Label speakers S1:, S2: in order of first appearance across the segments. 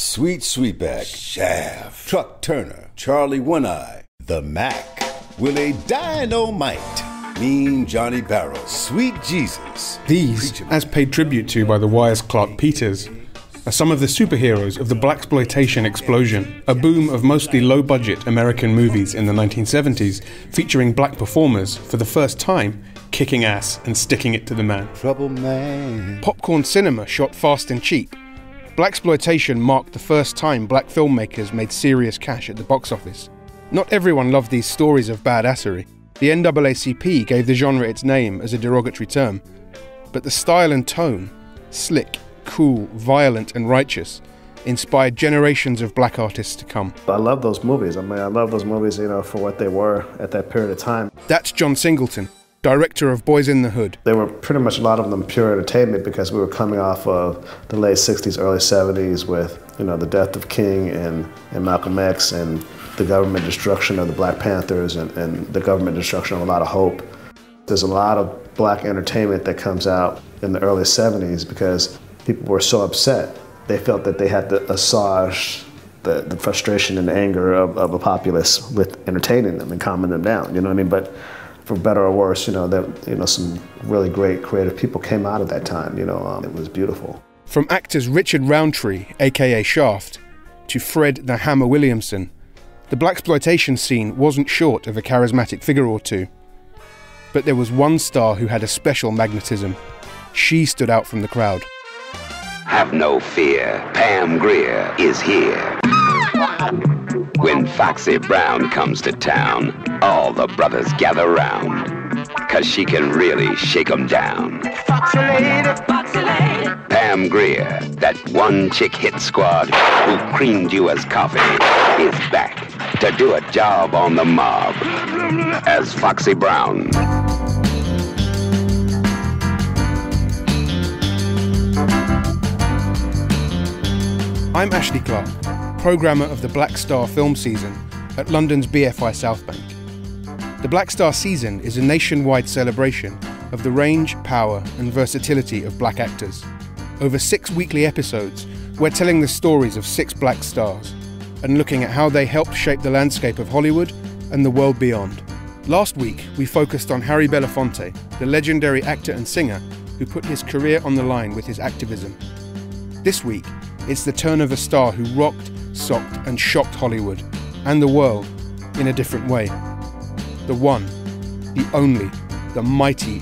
S1: Sweet Sweetback, Shaft, Truck Turner, Charlie One Eye, The Mack, Willie Dynamite, Mean Johnny Barrow, Sweet Jesus.
S2: These, as paid tribute to by The Wire's Clarke Peters, are some of the superheroes of the blaxploitation explosion, a boom of mostly low-budget American movies in the 1970s featuring black performers for the first time kicking ass and sticking it to the man.
S1: Trouble Man.
S2: Popcorn cinema shot fast and cheap. Blaxploitation marked the first time black filmmakers made serious cash at the box office. Not everyone loved these stories of badassery. The NAACP gave the genre its name as a derogatory term. But the style and tone, slick, cool, violent, and righteous, inspired generations of black artists to come.
S3: I love those movies. I mean, I love those movies, you know, for what they were at that period of time.
S2: That's John Singleton, director of Boyz n the Hood.
S3: They were pretty much a lot of them pure entertainment because we were coming off of the late 60s, early 70s with, you know, the death of King and, and Malcolm X and the government destruction of the Black Panthers and, and the government destruction of a lot of hope. There's a lot of black entertainment that comes out in the early 70s because people were so upset. They felt that they had to assuage the, the frustration and anger of, of a populace with entertaining them and calming them down, you know what I mean? But for better or worse, you know, that you know, some really great creative people came out of that time. You know, um, it was beautiful.
S2: From actors Richard Roundtree, aka Shaft, to Fred the Hammer Williamson, the blaxploitation scene wasn't short of a charismatic figure or two. But there was one star who had a special magnetism. She stood out from the crowd.
S4: Have no fear, Pam Grier is here. When Foxy Brown comes to town, all the brothers gather round. Cause she can really shake 'em down.
S5: Foxy lady, foxy lady.
S4: Pam Grier, that one chick hit squad who creamed you as Coffy, is back to do a job on the mob as Foxy Brown.
S2: I'm Ashley Clark, programmer of the Black Star film season at London's BFI South Bank. The Black Star season is a nationwide celebration of the range, power, and versatility of black actors. Over six weekly episodes, we're telling the stories of six black stars and looking at how they helped shape the landscape of Hollywood and the world beyond. Last week, we focused on Harry Belafonte, the legendary actor and singer who put his career on the line with his activism. This week, it's the turn of a star who rocked, socked, and shocked Hollywood and the world in a different way. The one, the only, the mighty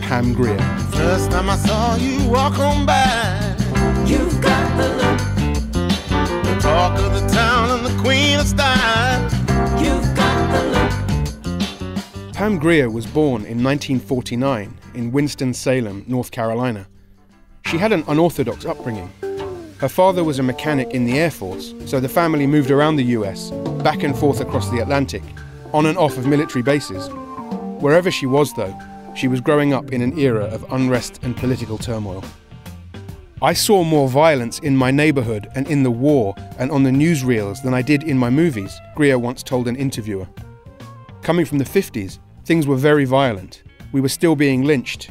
S2: Pam Grier.
S6: First time I saw you walk on by,
S5: You've got the look.
S6: the talk of the town and the queen of style.
S5: You've got the look.
S2: Pam Grier was born in 1949 in Winston-Salem, North Carolina. She had an unorthodox upbringing. Her father was a mechanic in the Air Force, so the family moved around the US, back and forth across the Atlantic, on and off of military bases. Wherever she was, though, she was growing up in an era of unrest and political turmoil. I saw more violence in my neighborhood and in the war and on the newsreels than I did in my movies, Grier once told an interviewer. Coming from the 50s, things were very violent. We were still being lynched.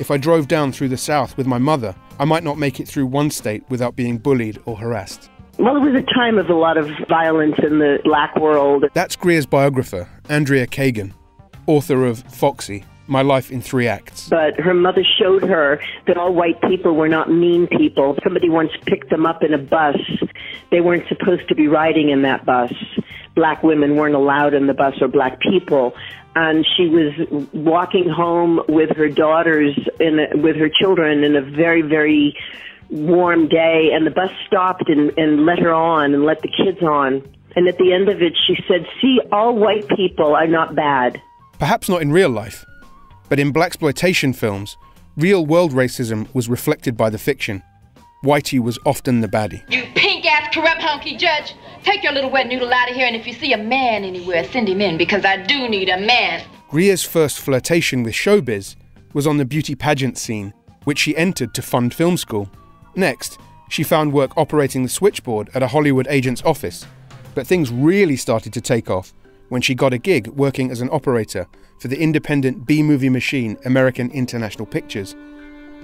S2: If I drove down through the South with my mother, I might not make it through one state without being bullied or harassed.
S7: Well, it was a time of a lot of violence in the black world.
S2: That's Grier's biographer, Andrea Cagan, author of Foxy My Life in Three Acts.
S7: But her mother showed her that all white people were not mean people. Somebody once picked them up in a bus. They weren't supposed to be riding in that bus. Black women weren't allowed in the bus or black people. And she was walking home with her daughters in a, with her children in a very, very warm day and the bus stopped and, and let her on and let the kids on. And at the end of it, she said, see, all white people are not bad.
S2: Perhaps not in real life, but in blaxploitation films, real world racism was reflected by the fiction. Whitey was often the baddie.
S8: You pink ass corrupt honky judge. Take your little wet noodle out of here, and if you see a man anywhere, send him in because I do need a man.
S2: Grier's first flirtation with showbiz was on the beauty pageant scene, which she entered to fund film school. Next, she found work operating the switchboard at a Hollywood agent's office. But things really started to take off when she got a gig working as an operator for the independent B movie machine American International Pictures,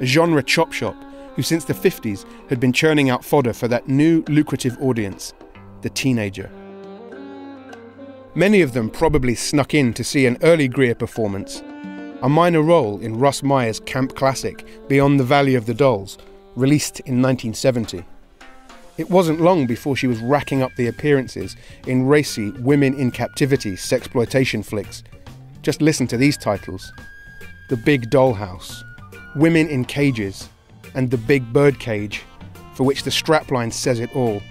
S2: a genre chop shop who since the 50s had been churning out fodder for that new lucrative audience, the teenager. Many of them probably snuck in to see an early Grier performance, a minor role in Russ Meyer's camp classic Beyond the Valley of the Dolls, released in 1970. It wasn't long before she was racking up the appearances in racy women in captivity sexploitation flicks. Just listen to these titles The Big Dollhouse, Women in Cages, and The Big Birdcage, for which the strapline says it all.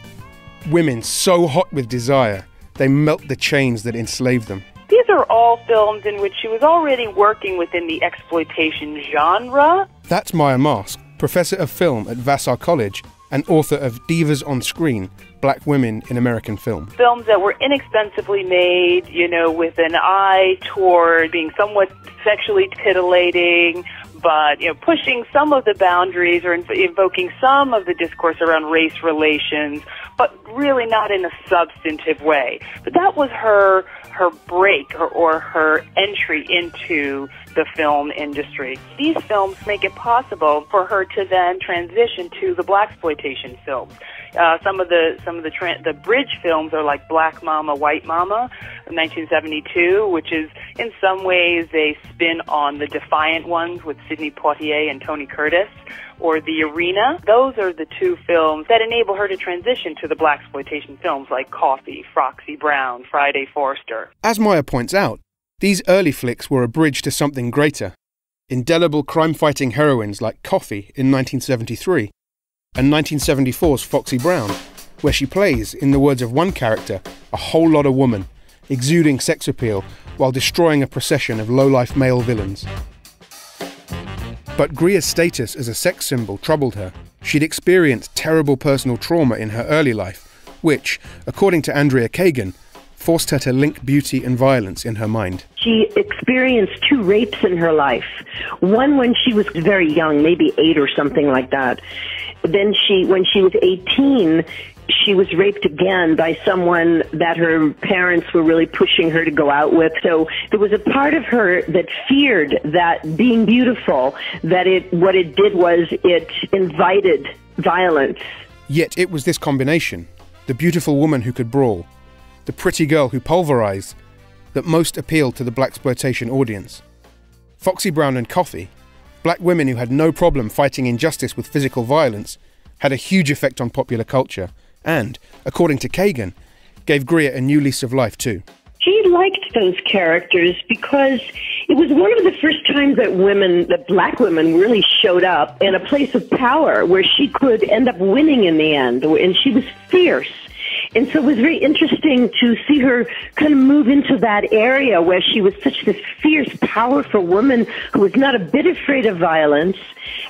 S2: Women so hot with desire, they melt the chains that enslave them.
S9: These are all films in which she was already working within the exploitation genre.
S2: That's Mia Mask, professor of film at Vassar College and author of Divas on Screen Black Women in American Film.
S9: Films that were inexpensively made, you know, with an eye toward being somewhat sexually titillating, but you know, pushing some of the boundaries or inv- invoking some of the discourse around race relations, but really not in a substantive way. But that was her her break or, or her entry into the film industry. These films make it possible for her to then transition to the black exploitation films. Uh, some of the some of the tra- the bridge films are like Black Mama, White Mama, 1972, which is in some ways a spin on the Defiant ones with Sidney Poitier and Tony Curtis, or The Arena. Those are the two films that enable her to transition to the black exploitation films like Coffy, Foxy Brown, Friday Foster.
S2: As Mia points out, these early flicks were a bridge to something greater. Indelible crime fighting heroines like Coffy in 1973 and 1974's Foxy Brown, where she plays, in the words of one character, a whole lot of woman, exuding sex appeal while destroying a procession of low-life male villains. But Grier's status as a sex symbol troubled her. She'd experienced terrible personal trauma in her early life, which, according to Andrea Cagan, forced her to link beauty and violence in her mind.
S7: She experienced two rapes in her life. One when she was very young, maybe eight or something like that. Then she, when she was 18, she was raped again by someone that her parents were really pushing her to go out with. So there was a part of her that feared that being beautiful, that it, what it did was it invited violence.
S2: Yet it was this combination the beautiful woman who could brawl, the pretty girl who pulverized, that most appealed to the blaxploitation audience. Foxy Brown and Coffy, black women who had no problem fighting injustice with physical violence, had a huge effect on popular culture and, according to Cagan, gave Grier a new lease of life too.
S7: She liked those characters because it was one of the first times that women, that black women really showed up in a place of power where she could end up winning in the end. And she was fierce. And so it was very interesting to see her kind of move into that area where she was such this fierce, powerful woman who was not a bit afraid of violence.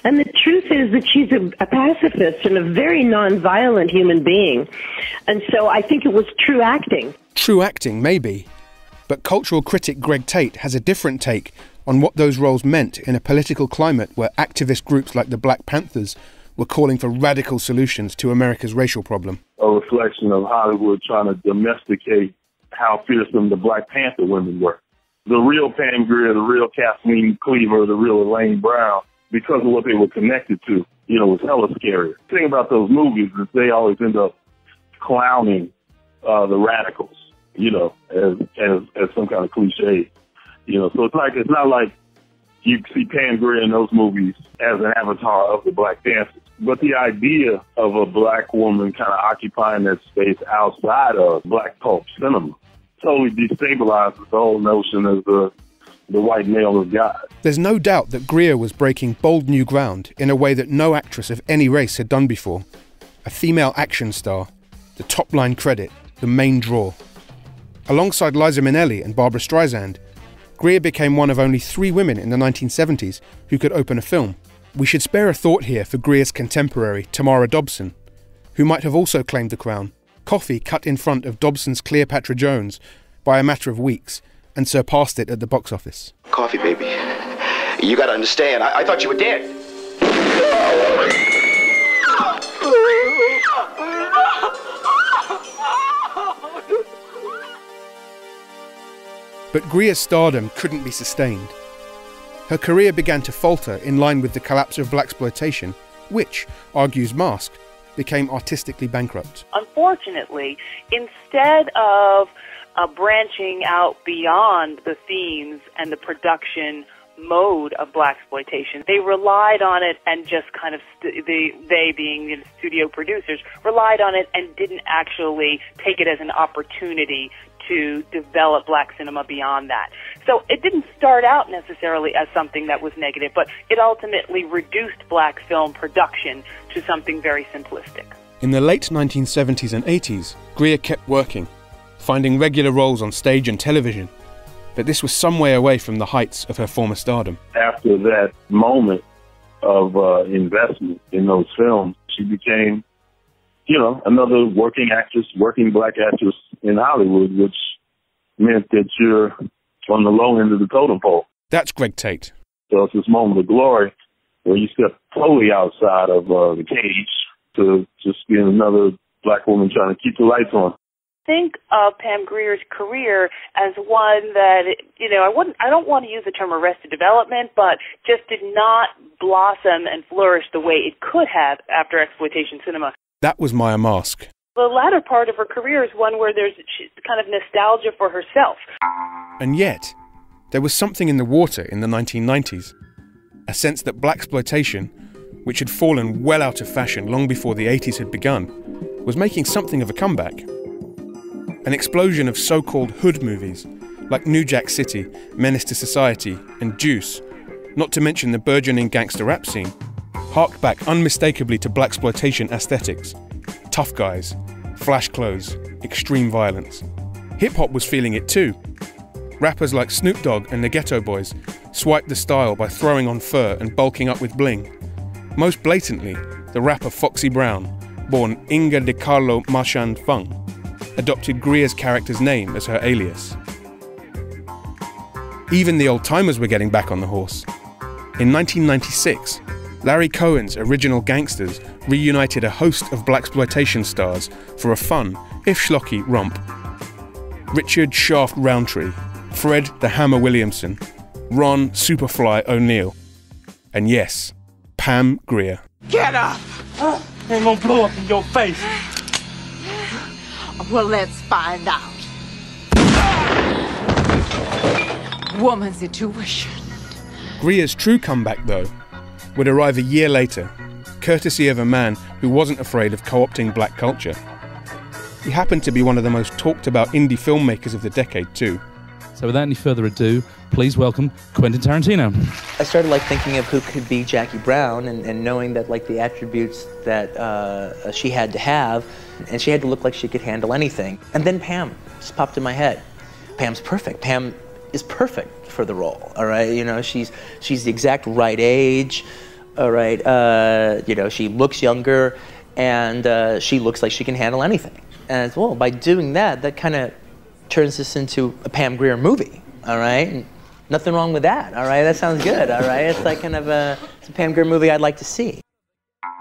S7: And the truth is that she's a, a pacifist and a very nonviolent human being. And so I think it was true acting.
S2: True acting, maybe. But cultural critic Greg Tate has a different take on what those roles meant in a political climate where activist groups like the Black Panthers were calling for radical solutions to America's racial problem.
S10: A reflection of Hollywood trying to domesticate how fearsome the Black Panther women were. The real Pam Grier, the real Kathleen Cleaver, the real Elaine Brown, because of what they were connected to, you know, was hella scary. The thing about those movies is they always end up clowning uh, the radicals, you know, as, as as some kind of cliche. You know, so it's like it's not like you see Pam Grier in those movies as an avatar of the Black Panthers. But the idea of a black woman kind of occupying that space outside of black pulp cinema totally destabilizes the whole notion of the the white male of God.
S2: There's no doubt that Grier was breaking bold new ground in a way that no actress of any race had done before. A female action star, the top line credit, the main draw. Alongside Liza Minnelli and Barbra Streisand, Grier became one of only three women in the 1970s who could open a film. We should spare a thought here for Grier's contemporary, Tamara Dobson, who might have also claimed the crown. Coffy cut in front of Dobson's Cleopatra Jones by a matter of weeks and surpassed it at the box office.
S11: Coffy, baby. You gotta understand, I, I thought you were dead.
S2: But Grier's stardom couldn't be sustained. Her career began to falter in line with the collapse of blaxploitation which, argues Mask, became artistically bankrupt.
S9: Unfortunately, instead of uh, branching out beyond the themes and the production mode of black exploitation, they relied on it and just kind of st- they, they being the studio producers relied on it and didn't actually take it as an opportunity to develop black cinema beyond that. So it didn't start out necessarily as something that was negative, but it ultimately reduced black film production to something very simplistic.
S2: In the late 1970s and 80s, Grier kept working, finding regular roles on stage and television, but this was some way away from the heights of her former stardom.
S10: After that moment of uh, investment in those films, she became, you know, another working actress, working black actress in Hollywood, which meant that you're on the low end of the totem pole.
S2: That's Greg Tate.
S10: So it's this moment of glory where you step totally outside of uh, the cage to just being another black woman trying to keep the lights on.
S9: Think of Pam Grier's career as one that you know I wouldn't I don't want to use the term arrested development, but just did not blossom and flourish the way it could have after exploitation cinema.
S2: That was Mia Mask.
S9: The latter part of her career is one where there's kind of nostalgia for herself.
S2: And yet, there was something in the water in the 1990s. A sense that blaxploitation, which had fallen well out of fashion long before the 80s had begun, was making something of a comeback. An explosion of so called hood movies, like New Jack City, Menace to Society, and Juice, not to mention the burgeoning gangster rap scene, harked back unmistakably to blaxploitation aesthetics tough guys, flash clothes, extreme violence. Hip hop was feeling it too. Rappers like Snoop Dogg and the Geto Boys swiped the style by throwing on fur and bulking up with bling. Most blatantly, the rapper Foxy Brown, born Inga de Carlo Marchand Fung, adopted Grier's character's name as her alias. Even the old timers were getting back on the horse. In 1996, Larry Cohen's Original Gangstas reunited a host of blaxploitation stars for a fun, if schlocky, romp. Richard Shaft Roundtree, Fred the Hammer Williamson, Ron Superfly O'Neal, and yes, Pam Grier.
S5: Get up! I'm gonna blow up in your face.
S12: Well, let's find out. Woman's intuition.
S2: Grier's true comeback, though, would arrive a year later, courtesy of a man who wasn't afraid of co opting black culture. He happened to be one of the most talked about indie filmmakers of the decade, too.
S13: So, without any further ado, please welcome Quentin Tarantino.
S14: I started like thinking of who could be Jackie Brown and, and knowing that like the attributes that uh, she had to have, and she had to look like she could handle anything. And then Pam just popped in my head. Pam's perfect. Pam is perfect for the role. All right, you know she's she's the exact right age. All right, uh, you know she looks younger, and uh, she looks like she can handle anything. And as well, by doing that, that kind of turns this into a Pam Grier movie. All right. And nothing wrong with that. All right, that sounds good. All right, it's like kind of a, it's a Pam Grier movie I'd like to see.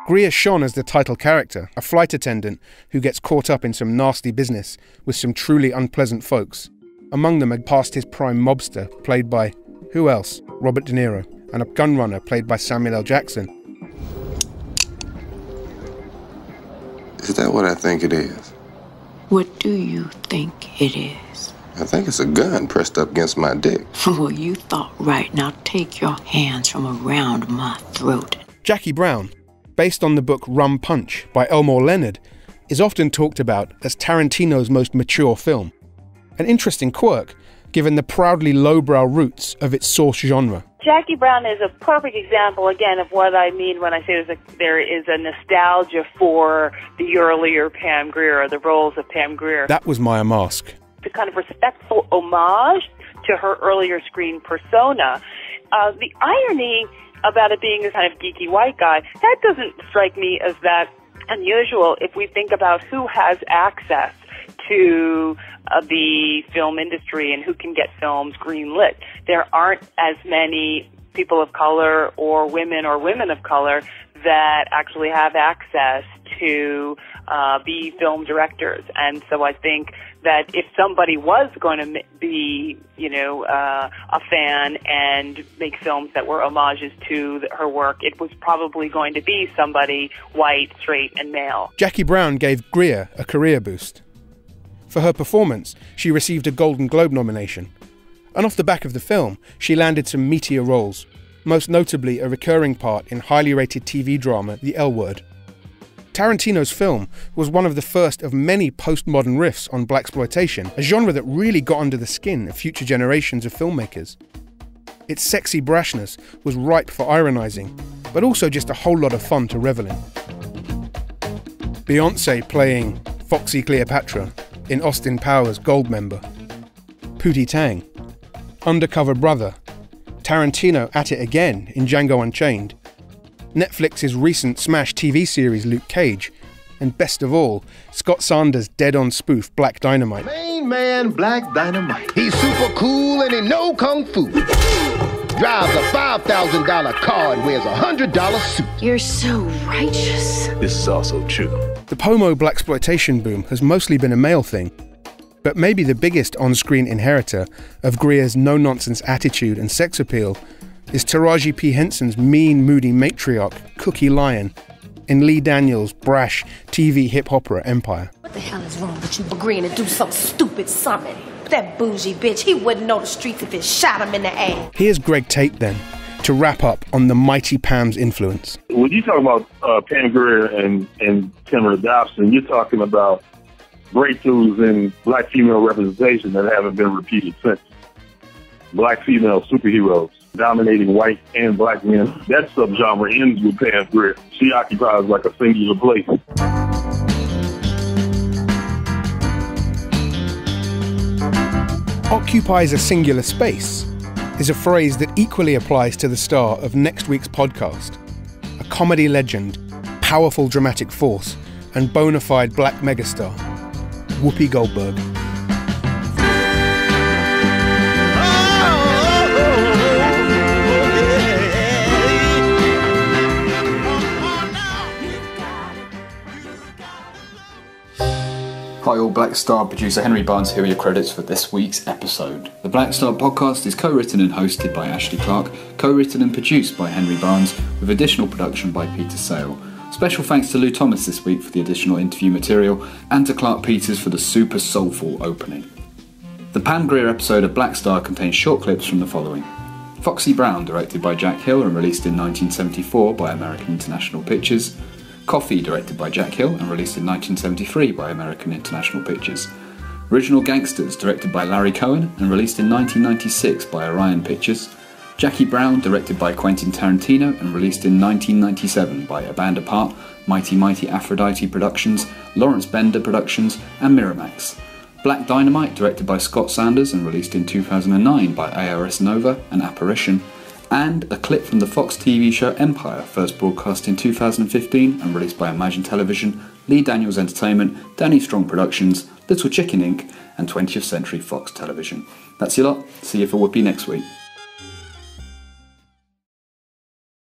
S2: Grier shone as the title character, a flight attendant who gets caught up in some nasty business with some truly unpleasant folks. Among them had passed his prime mobster, played by who else? Robert De Niro, and a gunrunner played by Samuel L. Jackson.
S15: Is that what I think it is?
S12: What do you think it is?
S15: I think it's a gun pressed up against my dick.
S12: well, you thought right. Now take your hands from around my throat.
S2: Jackie Brown, based on the book Rum Punch by Elmore Leonard, is often talked about as Tarantino's most mature film. An interesting quirk, given the proudly lowbrow roots of its source genre.
S9: Jackie Brown is a perfect example, again, of what I mean when I say there's a, there is a nostalgia for the earlier Pam Grier, or the roles of Pam Grier.
S2: That was Mia Mask.
S9: The kind of respectful homage to her earlier screen persona. Uh, the irony about it being a kind of geeky white guy, that doesn't strike me as that unusual if we think about who has access to uh, the film industry and who can get films greenlit. There aren't as many people of color or women or women of color that actually have access to uh, be film directors. And so I think that if somebody was going to be, you know, uh, a fan and make films that were homages to her work, it was probably going to be somebody white, straight, and male.
S2: Jackie Brown gave Grier a career boost. For her performance, she received a Golden Globe nomination. And off the back of the film, she landed some meteor roles, most notably a recurring part in highly rated TV drama The L Word. Tarantino's film was one of the first of many postmodern riffs on blaxploitation, a genre that really got under the skin of future generations of filmmakers. Its sexy brashness was ripe for ironizing, but also just a whole lot of fun to revel in. Beyonce playing Foxy Cleopatra in Austin Powers' Goldmember. Pootie Tang, Undercover Brother, Tarantino at it again in Django Unchained, Netflix's recent Smash TV series Luke Cage, and best of all, Scott Sanders' dead on spoof Black Dynamite.
S16: Main man Black Dynamite. He's super cool and he know kung fu. Drives a $5,000 car and wears a $100 suit.
S12: You're so righteous.
S16: This is also true.
S2: The Pomo blaxploitation boom has mostly been a male thing, but maybe the biggest on screen inheritor of Grier's no nonsense attitude and sex appeal is Taraji P. Henson's mean, moody matriarch, Cookie Lyon, in Lee Daniels' brash TV hip opera Empire.
S17: What the hell is wrong with you agreeing to do some stupid summon? That bougie bitch, he wouldn't know the streets if it shot him in the ass.
S2: Here's Greg Tate then, to wrap up on the mighty Pam's influence.
S10: When you talk about uh, Pam Grier and, and Tamara Dobson, you're talking about breakthroughs in black female representation that haven't been repeated since. Black female superheroes dominating white and black men. That subgenre ends with Pam Grier. She occupies like a singular place.
S2: Occupies a singular space is a phrase that equally applies to the star of next week's podcast. A comedy legend, powerful dramatic force, and bona fide black megastar, Whoopi Goldberg.
S18: Hi all, Black Star producer Henry Barnes here are your credits for this week's episode. The Black Star podcast is co-written and hosted by Ashley Clark, co-written and produced by Henry Barnes, with additional production by Peter Sale. Special thanks to Lou Thomas this week for the additional interview material, and to Clarke Peters for the super soulful opening. The Pam Grier episode of Black Star contains short clips from the following. Foxy Brown, directed by Jack Hill and released in 1974 by American International Pictures. Coffy, directed by Jack Hill and released in 1973 by American International Pictures. Original Gangstas, directed by Larry Cohen and released in 1996 by Orion Pictures. Jackie Brown, directed by Quentin Tarantino and released in 1997 by A Band Apart, Mighty Mighty Aphrodite Productions, Lawrence Bender Productions, and Miramax. Black Dynamite, directed by Scott Sanders and released in 2009 by ARS Nova and Apparition and a clip from the Fox TV show Empire, first broadcast in 2015 and released by Imagine Television, Lee Daniels Entertainment, Danny Strong Productions, Little Chicken Inc., and 20th Century Fox Television. That's your lot. See you for Whoopi next week.